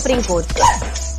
Supreme Court.